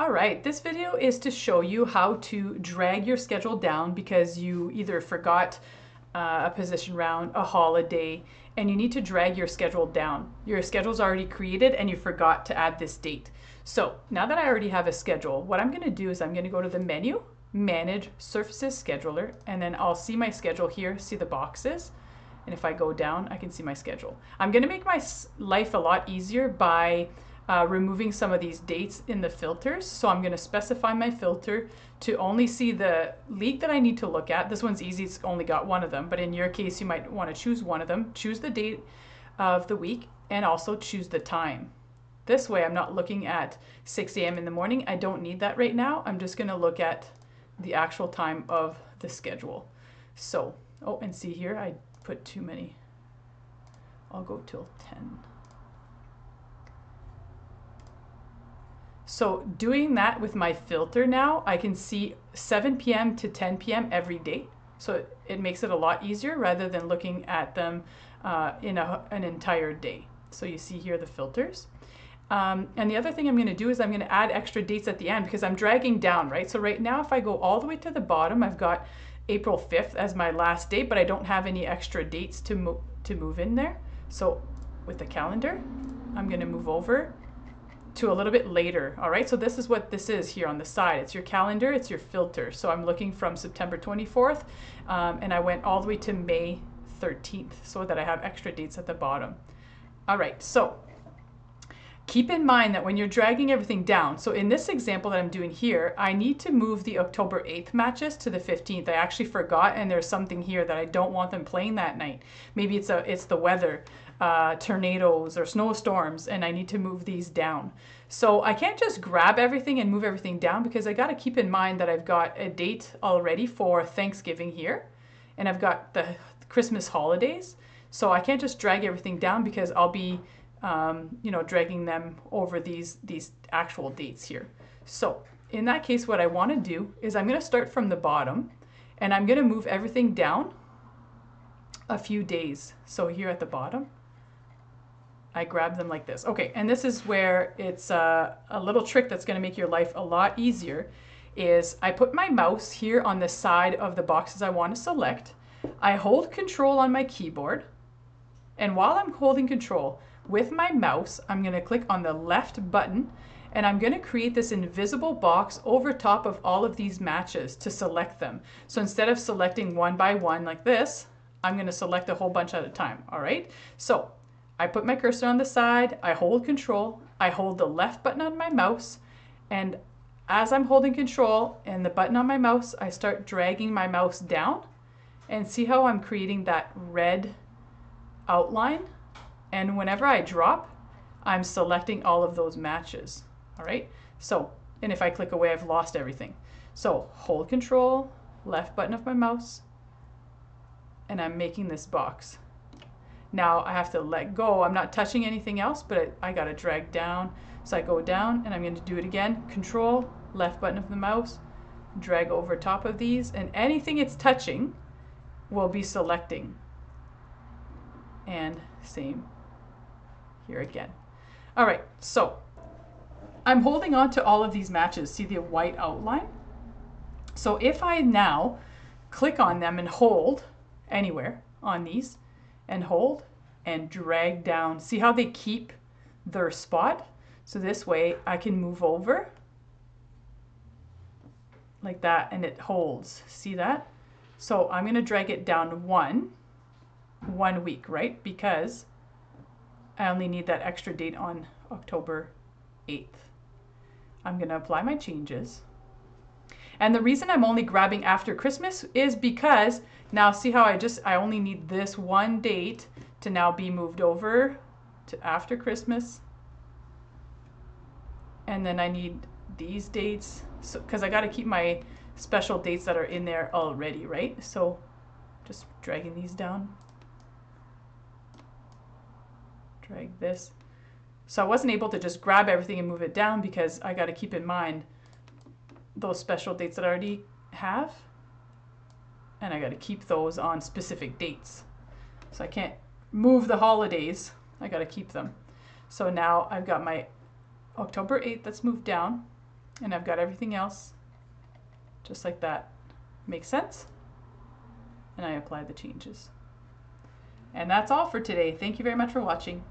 All right, this video is to show you how to drag your schedule down because you either forgot uh, a position round, a holiday, and you need to drag your schedule down. Your schedule's already created and you forgot to add this date. So now that I already have a schedule, what I'm gonna do is I'm gonna go to the menu, Manage Surfaces Scheduler, and then I'll see my schedule here, see the boxes, and if I go down, I can see my schedule. I'm gonna make my life a lot easier by uh, removing some of these dates in the filters. So I'm going to specify my filter to only see the league that I need to look at. This one's easy, it's only got one of them, but in your case, you might want to choose one of them. Choose the date of the week and also choose the time. This way, I'm not looking at 6 a.m. in the morning. I don't need that right now. I'm just going to look at the actual time of the schedule. So, oh, and see here, I put too many. I'll go till 10. So doing that with my filter now, I can see 7 p.m. to 10 p.m. every day. So it makes it a lot easier rather than looking at them uh, in a, an entire day. So you see here the filters. Um, and the other thing I'm going to do is I'm going to add extra dates at the end because I'm dragging down, right? So right now, if I go all the way to the bottom, I've got April 5th as my last date, but I don't have any extra dates to, mo to move in there. So with the calendar, I'm going to move over to a little bit later. All right, so this is what this is here on the side. It's your calendar, it's your filter. So I'm looking from September 24th um, and I went all the way to May 13th so that I have extra dates at the bottom. All right, so keep in mind that when you're dragging everything down, so in this example that I'm doing here, I need to move the October 8th matches to the 15th. I actually forgot and there's something here that I don't want them playing that night. Maybe it's a it's the weather uh, tornadoes or snowstorms and I need to move these down. So I can't just grab everything and move everything down because I got to keep in mind that I've got a date already for Thanksgiving here and I've got the Christmas holidays. So I can't just drag everything down because I'll be, um, you know, dragging them over these, these actual dates here. So in that case, what I want to do is I'm going to start from the bottom and I'm going to move everything down a few days. So here at the bottom, I grab them like this. Okay, and this is where it's a, a little trick that's gonna make your life a lot easier is I put my mouse here on the side of the boxes I wanna select. I hold control on my keyboard. And while I'm holding control with my mouse, I'm gonna click on the left button and I'm gonna create this invisible box over top of all of these matches to select them. So instead of selecting one by one like this, I'm gonna select a whole bunch at a time, all right? So I put my cursor on the side, I hold control, I hold the left button on my mouse, and as I'm holding control and the button on my mouse, I start dragging my mouse down and see how I'm creating that red outline. And whenever I drop, I'm selecting all of those matches. All right. So, and if I click away, I've lost everything. So hold control, left button of my mouse, and I'm making this box. Now I have to let go. I'm not touching anything else, but I, I got to drag down. So I go down and I'm going to do it again. Control, left button of the mouse, drag over top of these, and anything it's touching will be selecting. And same here again. All right, so I'm holding on to all of these matches. See the white outline? So if I now click on them and hold anywhere on these, and hold and drag down. See how they keep their spot? So this way I can move over like that and it holds. See that? So I'm going to drag it down one, one week, right? Because I only need that extra date on October 8th. I'm going to apply my changes. And the reason I'm only grabbing after Christmas is because now see how I just, I only need this one date to now be moved over to after Christmas. And then I need these dates, so because I got to keep my special dates that are in there already, right? So just dragging these down. Drag this. So I wasn't able to just grab everything and move it down because I got to keep in mind those special dates that I already have. And I got to keep those on specific dates. So I can't move the holidays. I got to keep them. So now I've got my October 8th that's moved down. And I've got everything else just like that. Makes sense? And I apply the changes. And that's all for today. Thank you very much for watching.